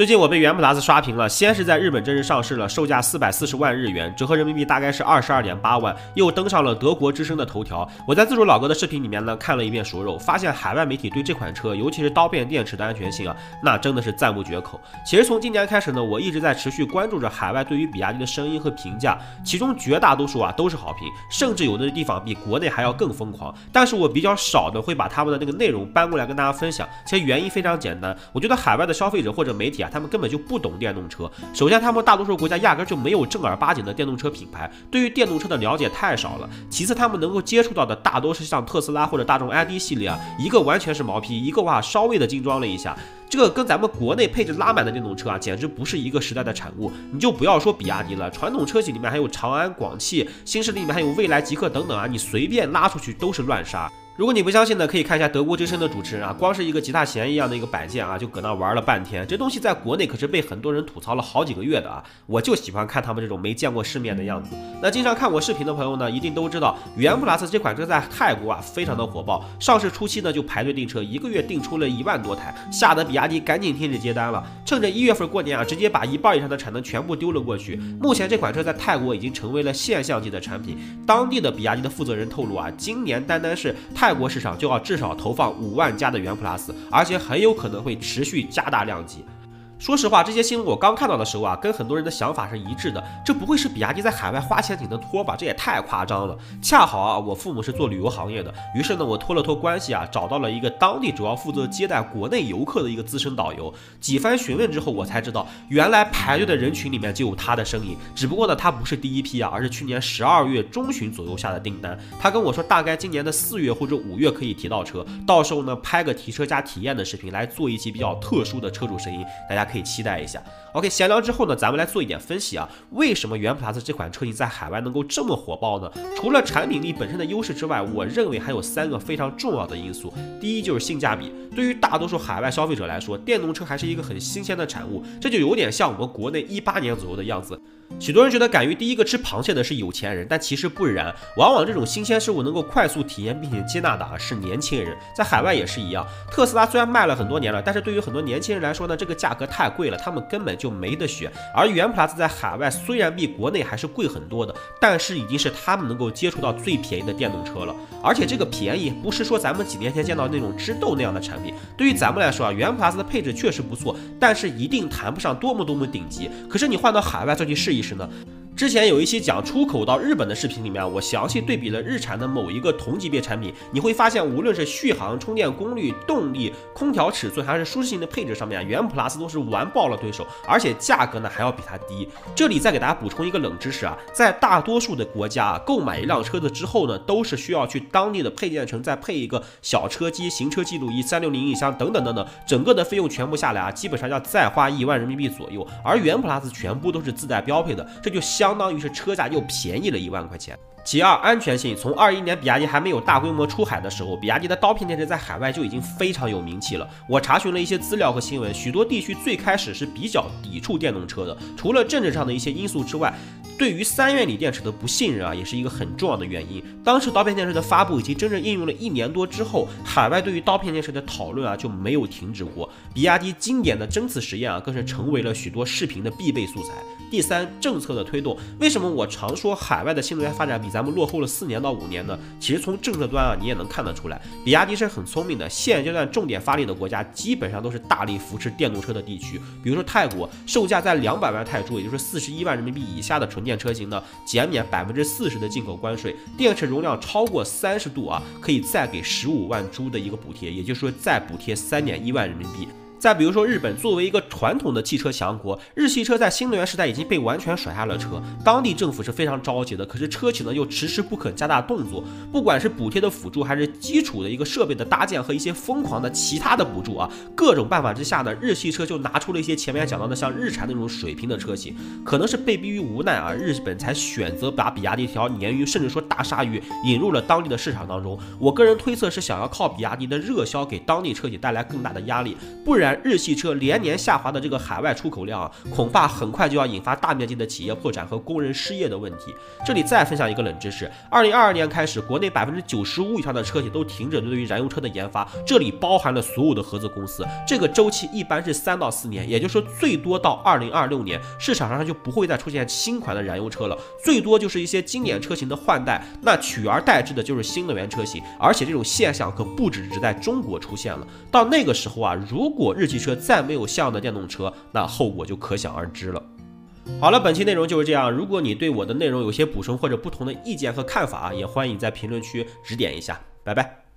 最近我被元 plus 刷屏了，先是在日本正式上市了，售价四百四十万日元，折合人民币大概是二十二点八万，又登上了德国之声的头条。我在自主老哥的视频里面呢看了一遍熟肉，发现海外媒体对这款车，尤其是刀片电池的安全性啊，那真的是赞不绝口。其实从今年开始呢，我一直在持续关注着海外对于比亚迪的声音和评价，其中绝大多数啊都是好评，甚至有的地方比国内还要更疯狂。但是我比较少的会把他们的那个内容搬过来跟大家分享，其实原因非常简单，我觉得海外的消费者或者媒体啊。他们根本就不懂电动车。首先，他们大多数国家压根就没有正儿八经的电动车品牌，对于电动车的了解太少了。其次，他们能够接触到的大多是像特斯拉或者大众 ID 系列啊，一个完全是毛坯，一个哇稍微的精装了一下。这个跟咱们国内配置拉满的电动车啊，简直不是一个时代的产物。你就不要说比亚迪了，传统车企里面还有长安、广汽，新势力里面还有蔚来、极客等等啊，你随便拉出去都是乱杀。如果你不相信呢，可以看一下德国之声的主持人啊，光是一个吉他弦一样的一个摆件啊，就搁那玩了半天。这东西在国内可是被很多人吐槽了好几个月的啊。我就喜欢看他们这种没见过世面的样子。那经常看我视频的朋友呢，一定都知道元 plus 这款车在泰国啊非常的火爆，上市初期呢就排队订车，一个月订出了一万多台，吓得比亚迪赶紧停止接单了。趁着一月份过年啊，直接把一半以上的产能全部丢了过去。目前这款车在泰国已经成为了现象级的产品。当地的比亚迪的负责人透露啊，今年单单是泰国市场就要。至少投放五万加的元 plus，而且很有可能会持续加大量级。说实话，这些新闻我刚看到的时候啊，跟很多人的想法是一致的。这不会是比亚迪在海外花钱请的托吧？这也太夸张了。恰好啊，我父母是做旅游行业的，于是呢，我托了托关系啊，找到了一个当地主要负责接待国内游客的一个资深导游。几番询问之后，我才知道，原来排队的人群里面就有他的身影。只不过呢，他不是第一批啊，而是去年十二月中旬左右下的订单。他跟我说，大概今年的四月或者五月可以提到车，到时候呢，拍个提车加体验的视频，来做一期比较特殊的车主声音，大家。可以期待一下。OK，闲聊之后呢，咱们来做一点分析啊。为什么元 plus 这款车型在海外能够这么火爆呢？除了产品力本身的优势之外，我认为还有三个非常重要的因素。第一就是性价比。对于大多数海外消费者来说，电动车还是一个很新鲜的产物，这就有点像我们国内一八年左右的样子。许多人觉得敢于第一个吃螃蟹的是有钱人，但其实不然。往往这种新鲜事物能够快速体验并且接纳的啊是年轻人。在海外也是一样。特斯拉虽然卖了很多年了，但是对于很多年轻人来说呢，这个价格太贵了，他们根本就没得选。而元 plus 在海外虽然比国内还是贵很多的，但是已经是他们能够接触到最便宜的电动车了。而且这个便宜不是说咱们几年前见到那种知豆那样的产品。对于咱们来说啊，元 plus 的配置确实不错，但是一定谈不上多么多么顶级。可是你换到海外再去试一试呢？之前有一期讲出口到日本的视频里面，我详细对比了日产的某一个同级别产品，你会发现，无论是续航、充电功率、动力、空调尺寸，还是舒适性的配置上面，元 plus 都是完爆了对手，而且价格呢还要比它低。这里再给大家补充一个冷知识啊，在大多数的国家啊购买一辆车子之后呢，都是需要去当地的配件城再配一个小车机、行车记录仪、三六零音箱等等等等，整个的费用全部下来啊，基本上要再花一万人民币左右。而元 plus 全部都是自带标配的，这就相。相当于是车价又便宜了一万块钱。其二，安全性。从二一年比亚迪还没有大规模出海的时候，比亚迪的刀片电池在海外就已经非常有名气了。我查询了一些资料和新闻，许多地区最开始是比较抵触电动车的，除了政治上的一些因素之外，对于三元锂电池的不信任啊，也是一个很重要的原因。当时刀片电池的发布以及真正应用了一年多之后，海外对于刀片电池的讨论啊就没有停止过。比亚迪经典的针刺实验啊，更是成为了许多视频的必备素材。第三，政策的推动。为什么我常说海外的新能源发展比咱咱们落后了四年到五年呢，其实从政策端啊，你也能看得出来，比亚迪是很聪明的。现阶段重点发力的国家，基本上都是大力扶持电动车的地区。比如说泰国，售价在两百万泰铢，也就是四十一万人民币以下的纯电电车型呢，减免百分之四十的进口关税，电池容量超过三十度啊，可以再给十五万铢的一个补贴，也就是说再补贴三点一万人民币。再比如说日本，作为一个传统的汽车强国，日系车在新能源时代已经被完全甩下了车，当地政府是非常着急的，可是车企呢又迟迟不肯加大动作，不管是补贴的辅助，还是基础的一个设备的搭建和一些疯狂的其他的补助啊，各种办法之下呢，日系车就拿出了一些前面讲到的像日产那种水平的车型，可能是被逼于无奈啊，日本才选择把比亚迪这条鲶鱼，甚至说大鲨鱼引入了当地的市场当中。我个人推测是想要靠比亚迪的热销给当地车企带来更大的压力，不然。然日系车连年下滑的这个海外出口量啊，恐怕很快就要引发大面积的企业破产和工人失业的问题。这里再分享一个冷知识：二零二二年开始，国内百分之九十五以上的车企都停止对于燃油车的研发，这里包含了所有的合资公司。这个周期一般是三到四年，也就是说最多到二零二六年，市场上就不会再出现新款的燃油车了，最多就是一些经典车型的换代，那取而代之的就是新能源车型。而且这种现象可不只是在中国出现了。到那个时候啊，如果日系车再没有像样的电动车，那后果就可想而知了。好了，本期内容就是这样。如果你对我的内容有些补充或者不同的意见和看法，也欢迎在评论区指点一下。拜拜。